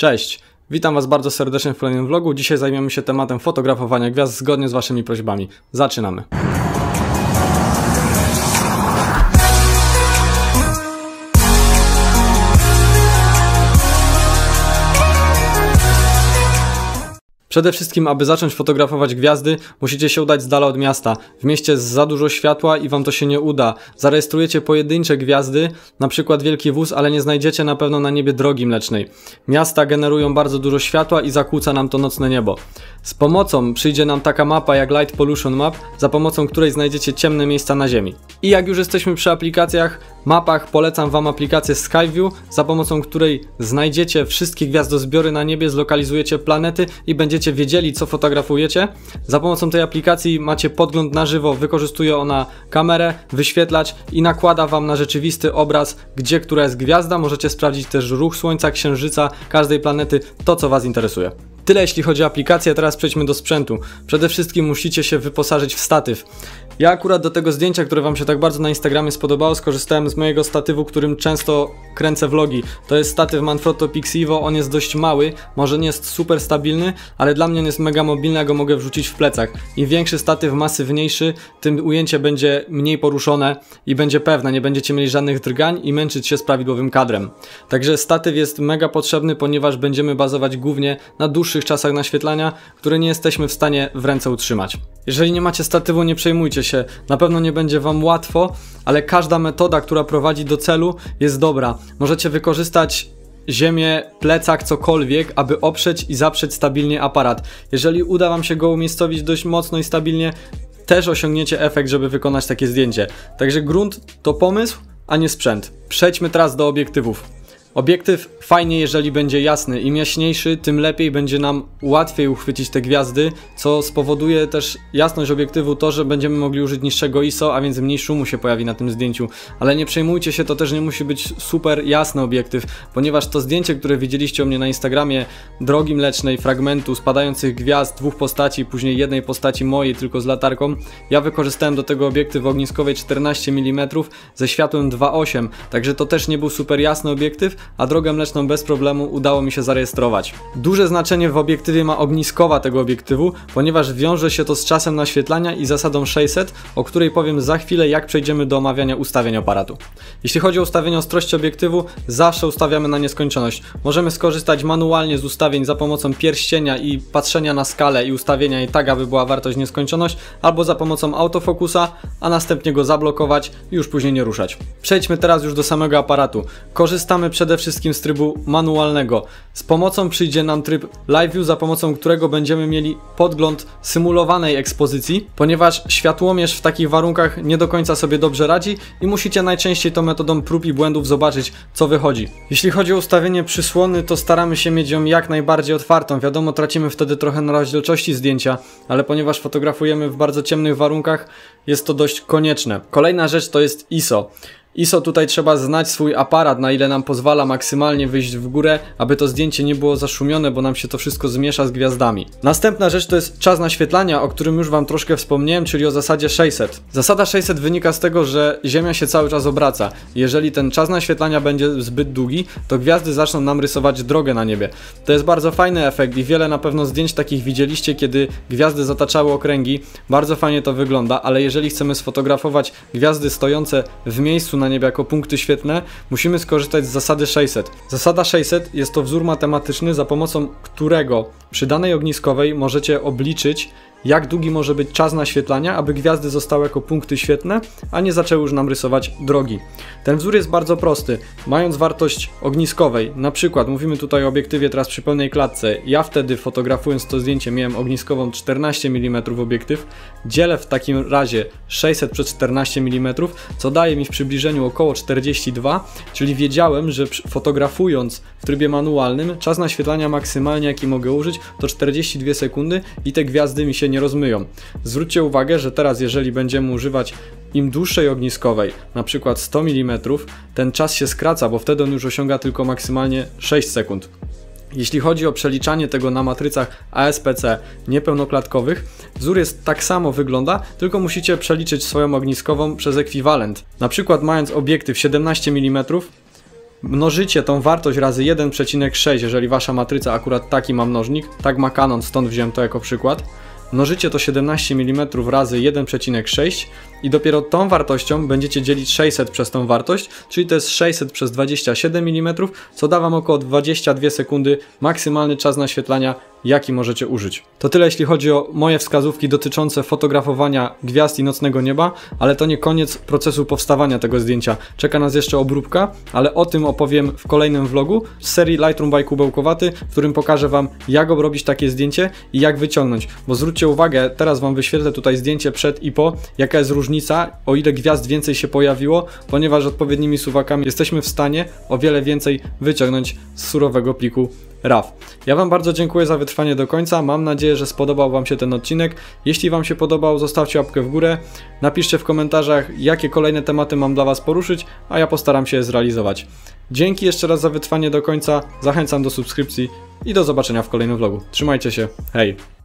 Cześć! Witam Was bardzo serdecznie w kolejnym vlogu. Dzisiaj zajmiemy się tematem fotografowania gwiazd zgodnie z Waszymi prośbami. Zaczynamy! Przede wszystkim, aby zacząć fotografować gwiazdy, musicie się udać z dala od miasta. W mieście jest za dużo światła i wam to się nie uda. Zarejestrujecie pojedyncze gwiazdy, na przykład wielki wóz, ale nie znajdziecie na pewno na niebie drogi mlecznej. Miasta generują bardzo dużo światła i zakłóca nam to nocne niebo. Z pomocą przyjdzie nam taka mapa jak Light Pollution Map, za pomocą której znajdziecie ciemne miejsca na Ziemi. I jak już jesteśmy przy aplikacjach, mapach, polecam Wam aplikację Skyview, za pomocą której znajdziecie wszystkie gwiazdozbiory na niebie, zlokalizujecie planety i będziecie wiedzieli, co fotografujecie. Za pomocą tej aplikacji macie podgląd na żywo, wykorzystuje ona kamerę, wyświetlacz i nakłada Wam na rzeczywisty obraz, gdzie która jest gwiazda. Możecie sprawdzić też ruch Słońca, Księżyca, każdej planety, to co Was interesuje. Tyle jeśli chodzi o aplikację, teraz przejdźmy do sprzętu. Przede wszystkim musicie się wyposażyć w statyw. Ja akurat do tego zdjęcia, które Wam się tak bardzo na Instagramie spodobało, skorzystałem z mojego statywu, którym często kręcę vlogi. To jest statyw Manfrotto Pixivo, on jest dość mały, może nie jest super stabilny, ale dla mnie on jest mega mobilny, ja go mogę wrzucić w plecach. Im większy statyw, masywniejszy, tym ujęcie będzie mniej poruszone i będzie pewne, nie będziecie mieli żadnych drgań i męczyć się z prawidłowym kadrem. Także statyw jest mega potrzebny, ponieważ będziemy bazować głównie na dłuższych czasach naświetlania, które nie jesteśmy w stanie w ręce utrzymać. Jeżeli nie macie statywu, nie przejmujcie się, na pewno nie będzie Wam łatwo, ale każda metoda, która prowadzi do celu jest dobra. Możecie wykorzystać ziemię, plecak, cokolwiek, aby oprzeć i zaprzeć stabilnie aparat. Jeżeli uda Wam się go umiejscowić dość mocno i stabilnie, też osiągniecie efekt, żeby wykonać takie zdjęcie. Także grunt to pomysł, a nie sprzęt. Przejdźmy teraz do obiektywów. Obiektyw fajnie, jeżeli będzie jasny. Im jaśniejszy, tym lepiej będzie nam łatwiej uchwycić te gwiazdy, co spowoduje też jasność obiektywu to, że będziemy mogli użyć niższego ISO, a więc mniej szumu się pojawi na tym zdjęciu. Ale nie przejmujcie się, to też nie musi być super jasny obiektyw, ponieważ to zdjęcie, które widzieliście u mnie na Instagramie, drogi mlecznej, fragmentu spadających gwiazd, dwóch postaci, później jednej postaci mojej tylko z latarką, ja wykorzystałem do tego obiektyw ogniskowej 14 mm ze światłem 2.8, także to też nie był super jasny obiektyw, a drogę mleczną bez problemu udało mi się zarejestrować. Duże znaczenie w obiektywie ma ogniskowa tego obiektywu, ponieważ wiąże się to z czasem naświetlania i zasadą 600, o której powiem za chwilę, jak przejdziemy do omawiania ustawień aparatu. Jeśli chodzi o ustawienie ostrości obiektywu, zawsze ustawiamy na nieskończoność. Możemy skorzystać manualnie z ustawień za pomocą pierścienia i patrzenia na skalę i ustawienia i tak, aby była wartość nieskończoność, albo za pomocą autofokusa, a następnie go zablokować i już później nie ruszać. Przejdźmy teraz już do samego aparatu. Korzystamy przede wszystkim z trybu manualnego. Z pomocą przyjdzie nam tryb Live View, za pomocą którego będziemy mieli podgląd symulowanej ekspozycji, ponieważ światłomierz w takich warunkach nie do końca sobie dobrze radzi i musicie najczęściej tą metodą prób i błędów zobaczyć, co wychodzi. Jeśli chodzi o ustawienie przysłony, to staramy się mieć ją jak najbardziej otwartą. Wiadomo, tracimy wtedy trochę na rozdzielczości zdjęcia, ale ponieważ fotografujemy w bardzo ciemnych warunkach, jest to dość konieczne. Kolejna rzecz to jest ISO. ISO tutaj trzeba znać swój aparat, na ile nam pozwala maksymalnie wyjść w górę, aby to zdjęcie nie było zaszumione, bo nam się to wszystko zmiesza z gwiazdami. Następna rzecz to jest czas naświetlania, o którym już Wam troszkę wspomniałem, czyli o zasadzie 600. Zasada 600 wynika z tego, że Ziemia się cały czas obraca. Jeżeli ten czas naświetlania będzie zbyt długi, to gwiazdy zaczną nam rysować drogę na niebie. To jest bardzo fajny efekt i wiele na pewno zdjęć takich widzieliście, kiedy gwiazdy zataczały okręgi. Bardzo fajnie to wygląda, ale jeżeli chcemy sfotografować gwiazdy stojące w miejscu na niebie jako punkty świetne, musimy skorzystać z zasady 600. Zasada 600 jest to wzór matematyczny, za pomocą którego przy danej ogniskowej możecie obliczyć jak długi może być czas naświetlania, aby gwiazdy zostały jako punkty świetne, a nie zaczęły już nam rysować drogi. Ten wzór jest bardzo prosty. Mając wartość ogniskowej, na przykład mówimy tutaj o obiektywie teraz przy pełnej klatce, ja wtedy fotografując to zdjęcie miałem ogniskową 14 mm obiektyw, dzielę w takim razie 600 przez 14 mm, co daje mi w przybliżeniu około 42, czyli wiedziałem, że fotografując w trybie manualnym czas naświetlania maksymalnie jaki mogę użyć to 42 sekundy i te gwiazdy mi się nie rozmyją. Zwróćcie uwagę, że teraz jeżeli będziemy używać im dłuższej ogniskowej, na przykład 100 mm, ten czas się skraca, bo wtedy on już osiąga tylko maksymalnie 6 sekund. Jeśli chodzi o przeliczanie tego na matrycach ASPC niepełnoklatkowych, wzór jest tak samo wygląda, tylko musicie przeliczyć swoją ogniskową przez ekwiwalent. Na przykład mając obiektyw 17 mm, mnożycie tą wartość razy 1,6, jeżeli wasza matryca akurat taki ma mnożnik, tak ma Canon, stąd wziąłem to jako przykład, mnożycie to 17 mm razy 1,6 i dopiero tą wartością będziecie dzielić 600 przez tą wartość, czyli to jest 600 przez 27 mm, co da Wam około 22 sekundy maksymalny czas naświetlania, jaki możecie użyć. To tyle jeśli chodzi o moje wskazówki dotyczące fotografowania gwiazd i nocnego nieba, ale to nie koniec procesu powstawania tego zdjęcia. Czeka nas jeszcze obróbka, ale o tym opowiem w kolejnym vlogu z serii Lightroom by Kubełkowaty, w którym pokażę Wam jak obrobić takie zdjęcie i jak wyciągnąć. Bo zwróćcie uwagę, teraz Wam wyświetlę tutaj zdjęcie przed i po, jaka jest różnica, o ile gwiazd więcej się pojawiło, ponieważ odpowiednimi suwakami jesteśmy w stanie o wiele więcej wyciągnąć z surowego pliku RAW. Ja Wam bardzo dziękuję za wytrwanie do końca. Mam nadzieję, że spodobał Wam się ten odcinek. Jeśli Wam się podobał, zostawcie łapkę w górę. Napiszcie w komentarzach, jakie kolejne tematy mam dla Was poruszyć, a ja postaram się je zrealizować. Dzięki jeszcze raz za wytrwanie do końca. Zachęcam do subskrypcji i do zobaczenia w kolejnym vlogu. Trzymajcie się. Hej!